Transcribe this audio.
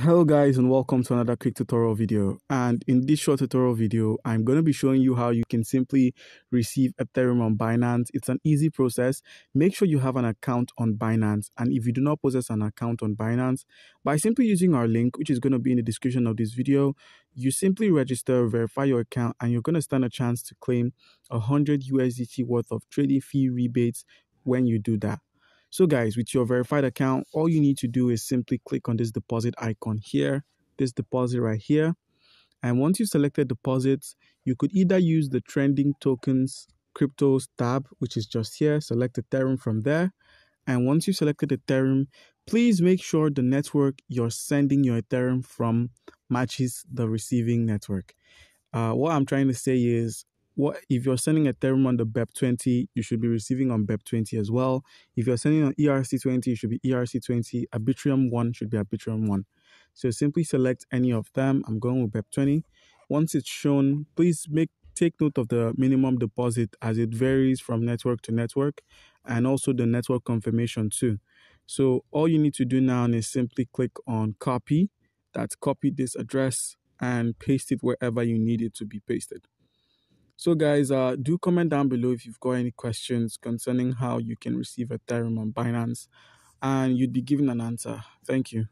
Hello guys and welcome to another quick tutorial video and in this short tutorial video I'm going to be showing you how you can simply receive Ethereum on Binance. It's an easy process. Make sure you have an account on Binance and if you do not possess an account on Binance by simply using our link which is going to be in the description of this video you simply register verify your account and you're going to stand a chance to claim 100 USDT worth of trading fee rebates when you do that. So guys, with your verified account, all you need to do is simply click on this deposit icon here, this deposit right here. And once you've selected deposits, you could either use the trending tokens cryptos tab, which is just here, select Ethereum from there. And once you've selected Ethereum, please make sure the network you're sending your Ethereum from matches the receiving network. Uh, what I'm trying to say is what if you're sending Ethereum on the BEP20, you should be receiving on BEP20 as well. If you're sending on ERC20, it should be ERC20. Arbitrium1 should be Arbitrium1. So simply select any of them. I'm going with BEP20. Once it's shown, please make take note of the minimum deposit as it varies from network to network and also the network confirmation too. So all you need to do now is simply click on copy. That's copy this address and paste it wherever you need it to be pasted. So, guys, uh, do comment down below if you've got any questions concerning how you can receive a Ethereum on Binance, and you'd be given an answer. Thank you.